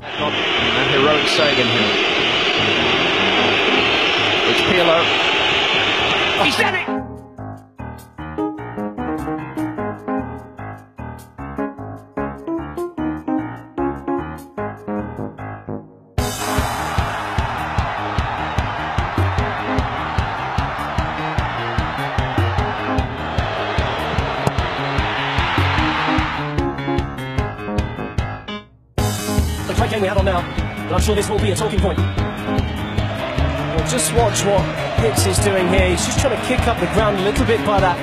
Not a heroic save in here. It's Pirlo. He's done it! The great game we had on now, but I'm sure this will be a talking point. Well, just watch what Hicks is doing here. He's just trying to kick up the ground a little bit by that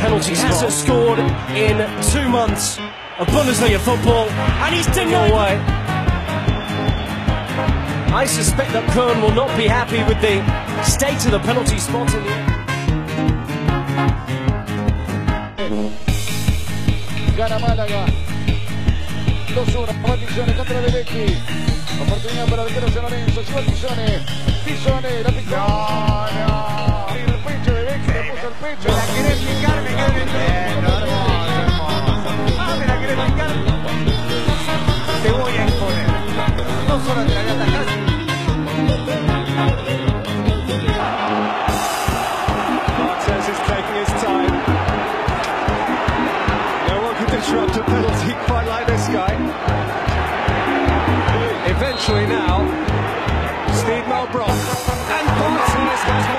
penalty spot. He hasn't scored in two months of Bundesliga football, and he's denied away. I suspect that Kern will not be happy with the state of the penalty spot in the end. Gana Málaga. chiusura, Provisione contro Vedetti, opportunità per l'avvero San Lorenzo, ci va Piscione, Piscione, la piccola, no, no. il peggio Vedetti, la puso al peggio. Penalty quite like this guy. Eventually now, Steve Malbrock and made it